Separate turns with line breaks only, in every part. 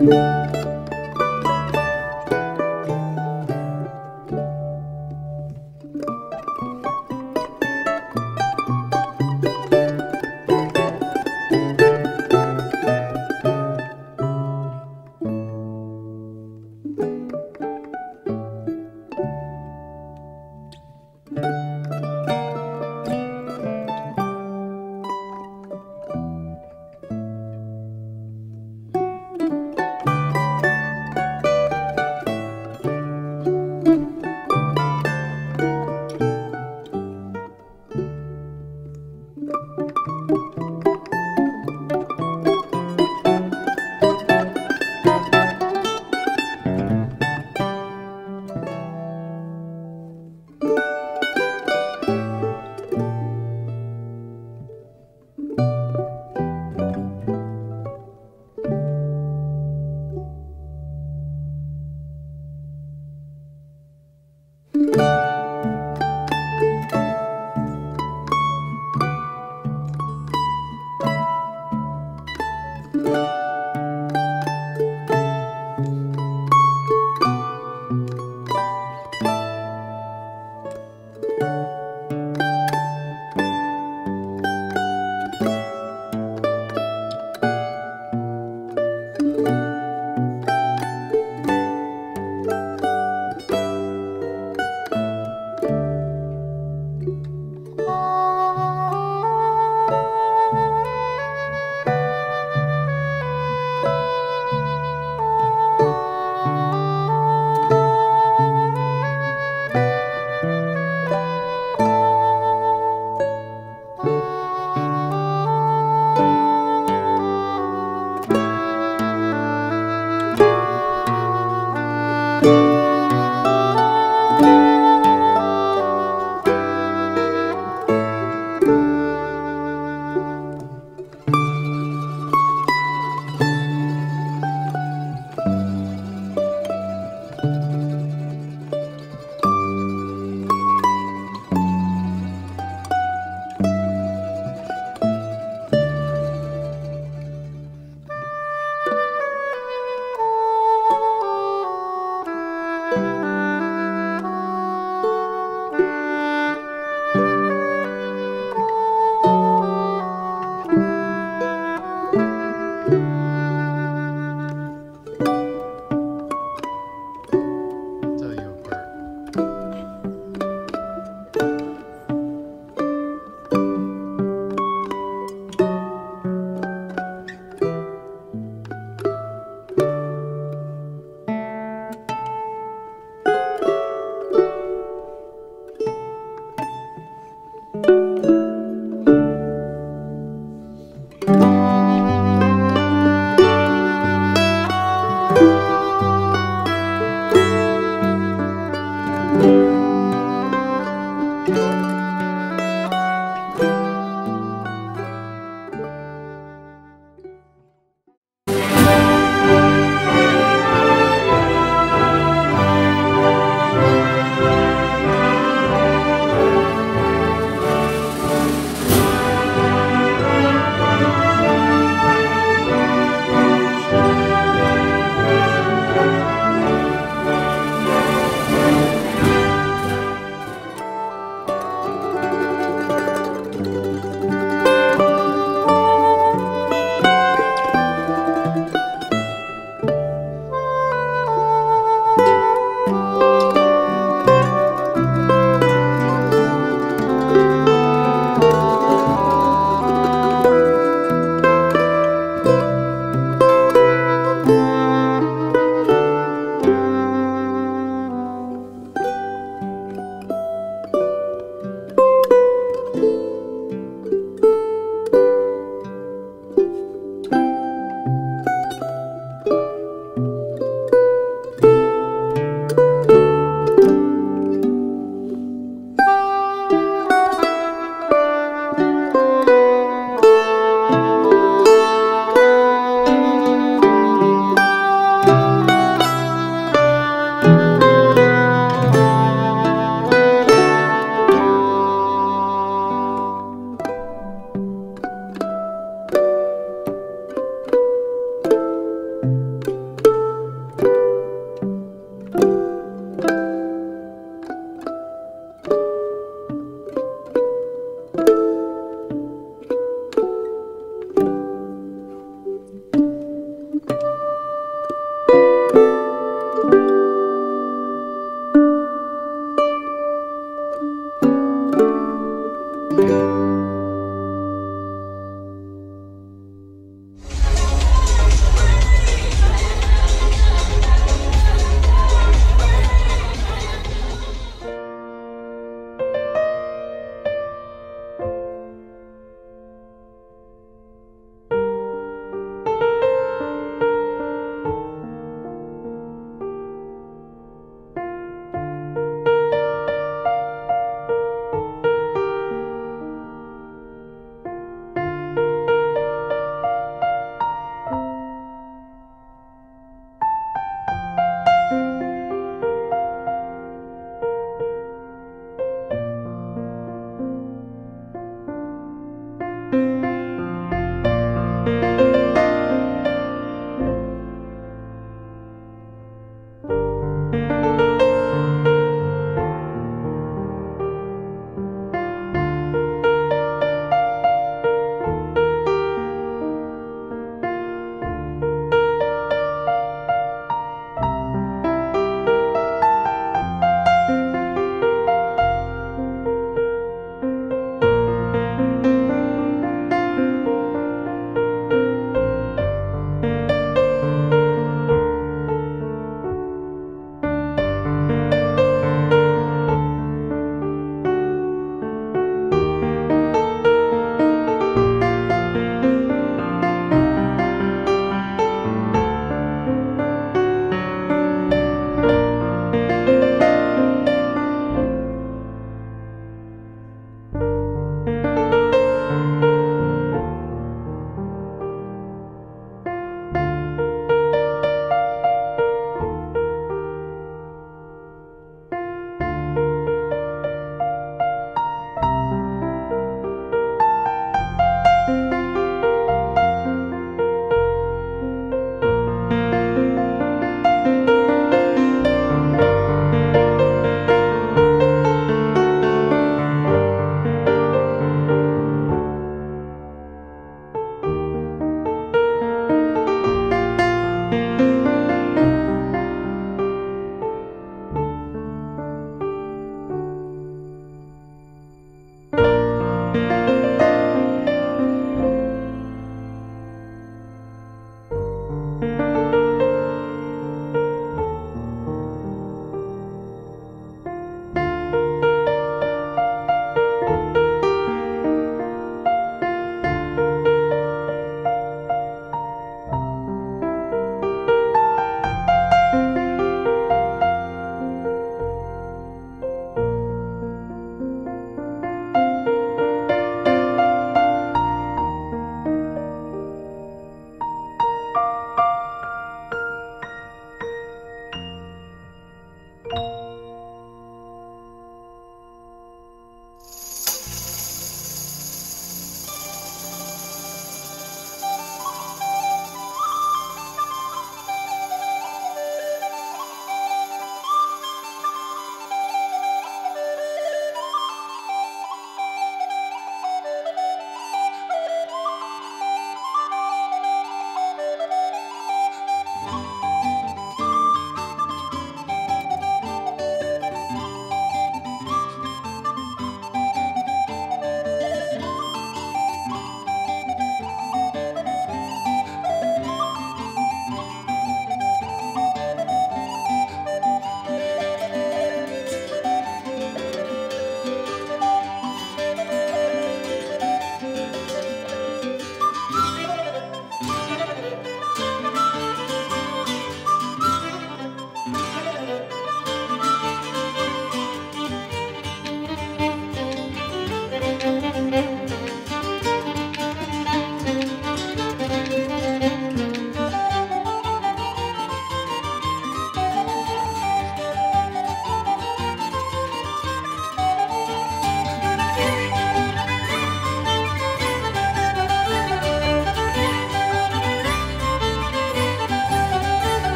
Tell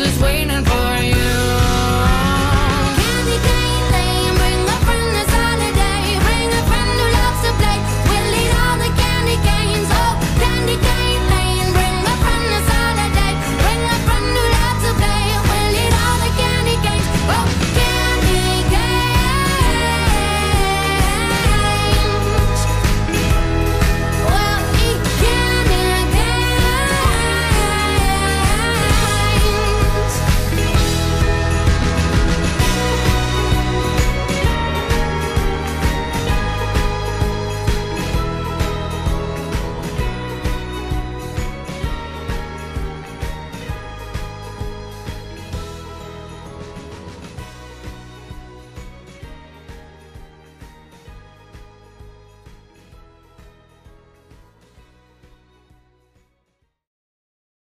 is waiting for